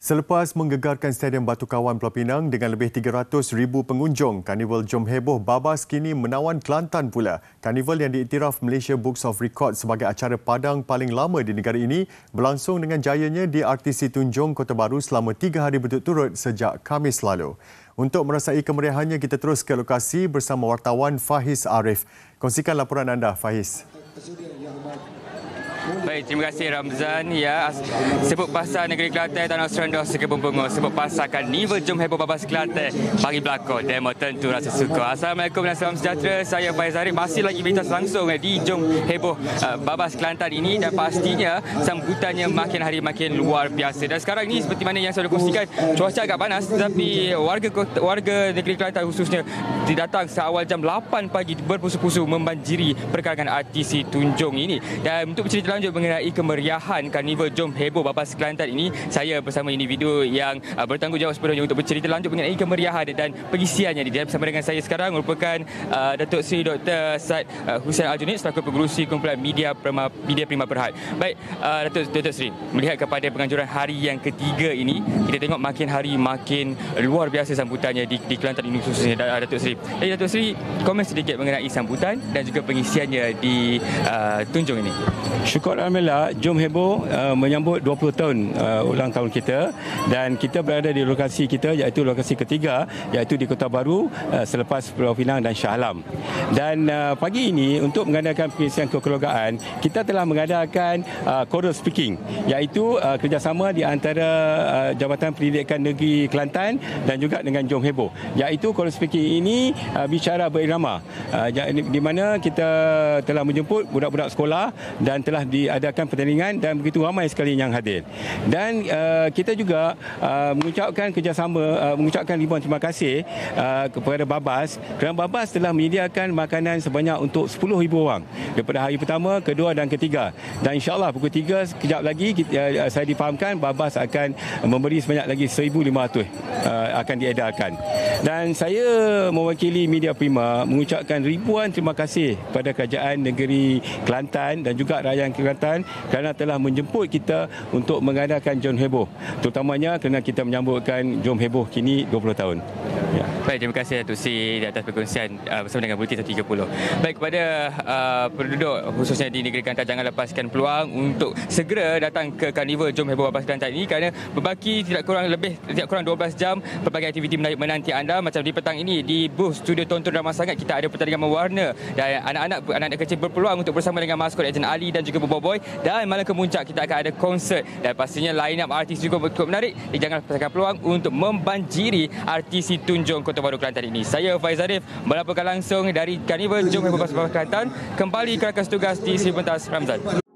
Selepas menggegarkan Stadium Batu Kawan Pulau Pinang dengan lebih 300,000 pengunjung, Karnival Jom Heboh Babas kini menawan Kelantan pula. Karnival yang diiktiraf Malaysia Books of Records sebagai acara padang paling lama di negara ini berlangsung dengan jayanya di RTC Tunjung Kota Baru selama tiga hari berturut-turut sejak Khamis lalu. Untuk merasai kemeriahannya, kita terus ke lokasi bersama wartawan Faiz Arif. Kongsikan laporan anda, Faiz. Baik, terima kasih Ramzan. Ya, sebut pasal negeri Kelantan Tanah Serendah Sekebun Bunga. Sebut pasal Karnival Jom Heboh Babas Kelantan bagi belakang. Demo tentu rasa suka. Assalamualaikum dan salam sejahtera. Saya Faiz Arif masih lagi berita langsung eh, di Jom Heboh uh, Babas Kelantan ini dan pastinya sambutannya makin hari makin luar biasa. Dan sekarang ini seperti mana yang saya sudah kongsikan, cuaca agak panas tetapi warga warga negeri Kelantan khususnya didatang seawal jam 8 pagi berpusu-pusu membanjiri perkarangan RTC Tunjung ini. Dan untuk bercerita lanjut mengenai kemeriahan Karnival Jom Heboh Babas Kelantan ini, saya bersama individu yang uh, bertanggungjawab sepenuhnya untuk bercerita lanjut mengenai kemeriahan dan pengisiannya di dalam bersama dengan saya sekarang merupakan uh, Datuk Seri Dr. Said uh, Hussein Aljunid selaku pengurusi kumpulan media Prima, media Prima Berhad. Baik, uh, Datuk, Datuk Seri, melihat kepada penganjuran hari yang ketiga ini, kita tengok makin hari makin luar biasa sambutannya di, di Kelantan ini khususnya uh, Datuk Seri. Jadi Datuk Seri, komen sedikit mengenai sambutan dan juga pengisiannya di uh, Tunjung ini. Syukur Syukur Alhamdulillah, Jom Heboh uh, menyambut 20 tahun uh, ulang tahun kita dan kita berada di lokasi kita iaitu lokasi ketiga iaitu di Kota Baru uh, selepas Pulau Pinang dan Shah Alam. Dan uh, pagi ini untuk mengadakan pengisian kekeluargaan, kita telah mengadakan uh, choral speaking iaitu uh, kerjasama di antara uh, Jabatan Pendidikan Negeri Kelantan dan juga dengan Jom Heboh. Iaitu choral speaking ini uh, bicara berirama uh, di mana kita telah menjemput budak-budak sekolah dan telah diadakan pertandingan dan begitu ramai sekali yang hadir. Dan uh, kita juga uh, mengucapkan kerjasama, uh, mengucapkan ribuan terima kasih uh, kepada Babas kerana Babas telah menyediakan makanan sebanyak untuk 10,000 orang daripada hari pertama, kedua dan ketiga. Dan insyaAllah pukul 3 sekejap lagi kita, uh, saya difahamkan Babas akan memberi sebanyak lagi 1,500 uh, akan diedarkan. Dan saya mewakili Media Prima mengucapkan ribuan terima kasih kepada kerajaan negeri Kelantan dan juga rakyat Kelantan kerana telah menjemput kita untuk mengadakan Jom Heboh. Terutamanya kerana kita menyambutkan Jom Heboh kini 20 tahun. Ya. Baik, terima kasih Datuk Si di atas perkongsian uh, bersama dengan Bulletin 130. Baik, kepada uh, penduduk khususnya di negeri Kelantan jangan lepaskan peluang untuk segera datang ke Karnival Jom Heboh Babas Kelantan ini kerana berbaki tidak kurang lebih tidak kurang 12 jam pelbagai aktiviti menarik menanti anda macam di petang ini di booth studio tonton drama sangat kita ada pertandingan mewarna dan anak-anak anak-anak kecil berpeluang untuk bersama dengan maskot Ejen Ali dan juga Bobo Boy dan malam kemuncak kita akan ada konsert dan pastinya line up artis juga cukup menarik jangan lepaskan peluang untuk membanjiri RTC Tunjung Kota Baru Kelantan ini. Saya Faiz Arif melaporkan langsung dari Carnival Jom Babas Kelantan kembali ke rakan tugas di Sri Pentas Ramzan.